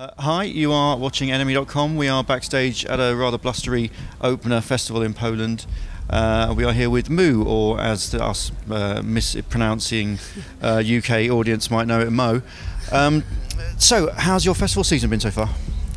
Uh, hi, you are watching NME.com. We are backstage at a rather blustery Open'er festival in Poland. Uh, we are here with MØ, or as the, us uh, mispronouncing uh, UK audience might know it, Mo. Um, so, how's your festival season been so far?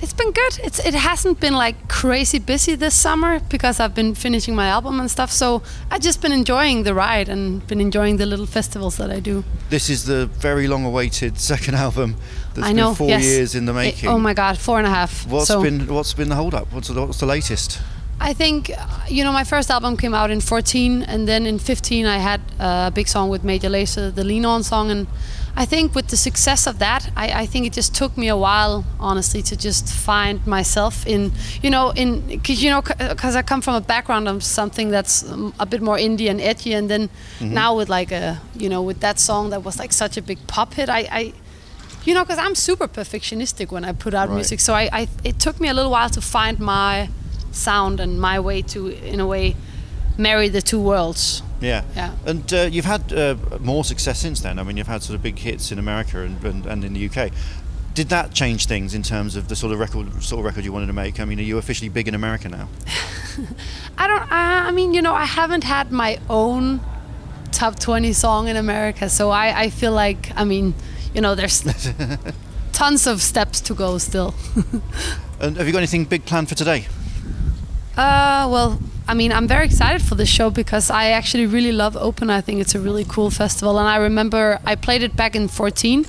It's been good. It's it hasn't been like crazy busy this summer because I've been finishing my album and stuff. So I've just been enjoying the ride and been enjoying the little festivals that I do. This is the very long-awaited second album. That's I know. been four yes. years in the It- making. oh my god, four and a half. What's so been What's been the hold-up? What's the, what's the latest? I think you know my first album came out in 14, and then in 15 I had a big song with Major Lazer, the Lean On song, and I think with the success of that, I, I think it just took me a while, honestly, to just find myself in, you know, in because you know, because I come from a background of something that's um, a bit more indie and edgy, and then now with like a, you know, with that song that was like such a big pop hit, I. I you know, because I'm super perfectionistic when I put out Right. music, so I, I it took me a little while to find my sound and my way to, in a way, marry the two worlds. Yeah. Yeah. And uh, you've had uh, more success since then. I mean, you've had sort of big hits in America and, and, and in the UK. Did that change things in terms of the sort of record sort of record you wanted to make? I mean, are you officially big in America now? I don't. I, I mean, you know, I haven't had my own top 20 song in America, so I, I feel like, I mean, you know, there's tons of steps to go still. And have you got anything big planned for today? Uh, well, I mean, I'm very excited for this show because I actually really love Open. I think it's a really cool festival, and I remember I played it back in 14,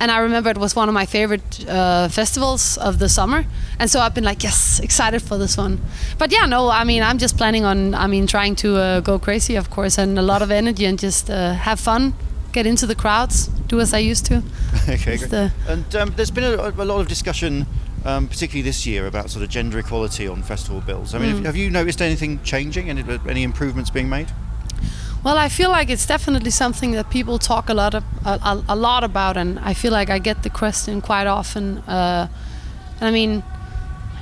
and I remember it was one of my favorite uh, festivals of the summer, and so I've been like, yes, excited for this one. But yeah, no, I mean, I'm just planning on, I mean, trying to uh, go crazy, of course, and a lot of energy, and just uh, have fun, get into the crowds, do as I used to. okay, great. the- And um, there's been a, a lot of discussion, um, particularly this year, about sort of gender equality on festival bills. I mean, Mm. have, have you noticed anything changing? Any, any improvements being made? Well, I feel like it's definitely something that people talk a lot of, a, a, a lot about, and I feel like I get the question quite often. Uh, and I mean,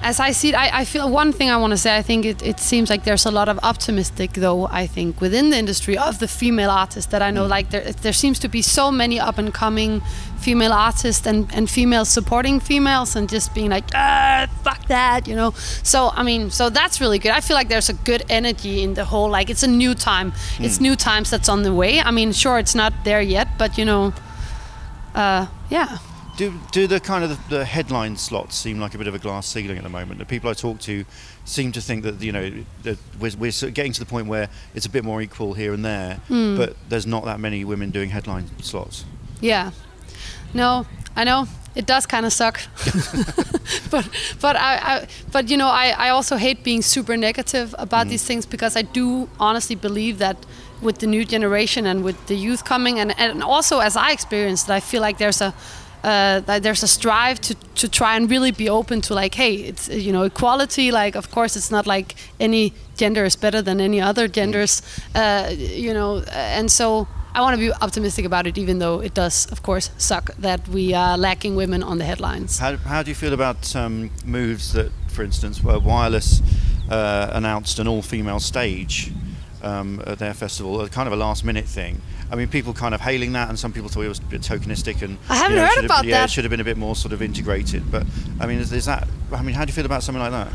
as I see it, I, I feel one thing I want to say. I think it, it seems like there's a lot of optimistic, though. I think within the industry of the female artists that I know, like there there seems to be so many up and coming female artists and and females supporting females and just being like, ah, fuck that, you know. So I mean, so that's really good. I feel like there's a good energy in the whole. Like it's a new time. It's new times that's on the way. I mean, sure, it's not there yet, but you know, uh, yeah. Do, do the kind of the, the headline slots seem like a bit of a glass ceiling at the moment? The people I talk to seem to think that you know that we're, we're sort of getting to the point where it's a bit more equal here and there, Hmm. but there's not that many women doing headline slots. Yeah. No, I know it does kind of suck. but but I, I but you know I, I also hate being super negative about these things because I do honestly believe that with the new generation and with the youth coming and, and also as I experienced it, I feel like there's a uh, there's a strive to, to try and really be open to like hey it's you know equality like of course it's not like any gender is better than any other genders uh, you know and so I want to be optimistic about it, even though it does, of course, suck that we are lacking women on the headlines. How, how do you feel about um, moves that, for instance, where Wireless uh, announced an all-female stage um, at their festival, kind of a last-minute thing? I mean, people kind of hailing that, and some people thought it was a bit tokenistic, and I haven't you know, heard about yeah, that. it should have been a bit more sort of integrated. But I mean, is, is that? I mean, how do you feel about something like that?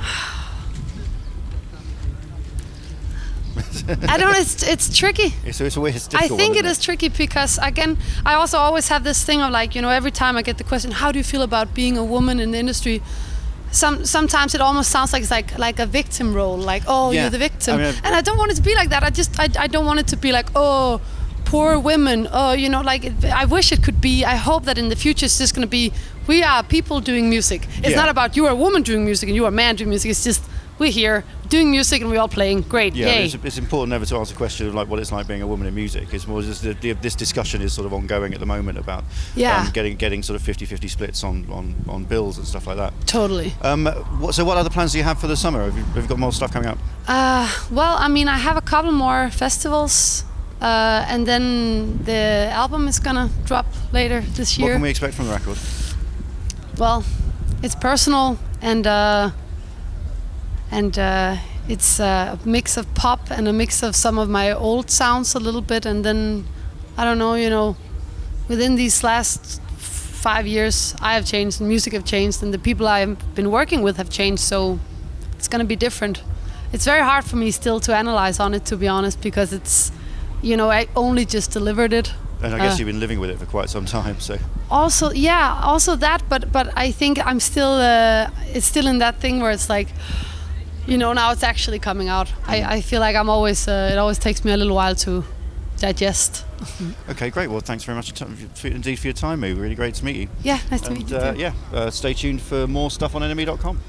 I don't. It's it's tricky. It's, it's always it's I think it isn't is tricky because again, I also always have this thing of like you know every time I get the question, how do you feel about being a woman in the industry? Some sometimes it almost sounds like it's like like a victim role, like oh Yeah. you're the victim, I mean, and I don't want it to be like that. I just I, I don't want it to be like oh poor women, oh you know like it, I wish it could be. I hope that in the future it's just gonna be we are people doing music. It's Yeah. not about you are a woman doing music and you are a man doing music. It's just we're here doing music and we're all playing. Great, Yeah, it's, it's important never to ask the question of like what it's like being a woman in music. It's more just the, the, this discussion is sort of ongoing at the moment about Yeah. um, getting getting sort of 50-50 splits on, on, on bills and stuff like that. Totally. Um, what, so what other plans do you have for the summer? Have you, have you got more stuff coming up? Uh, well, I mean, I have a couple more festivals, uh, and then the album is gonna drop later this year. What can we expect from the record? well, it's personal and uh, and uh, it's a mix of pop and a mix of some of my old sounds a little bit, and then I don't know, you know, within these last five years, I have changed, and music have changed, and the people I've been working with have changed. So it's gonna be different. It's very hard for me still to analyze on it, to be honest, because it's, you know, I only just delivered it. And I guess Uh, you've been living with it for quite some time, so also yeah also that but but i think i'm still uh, it's still in that thing where it's like you know now it's actually coming out i, I feel like i'm always uh, it always takes me a little while to digest okay, great. Well, thanks very much indeed for your time, MØ. Really great to meet you. yeah nice to meet you uh, too. yeah, uh, stay tuned for more stuff on NME.com.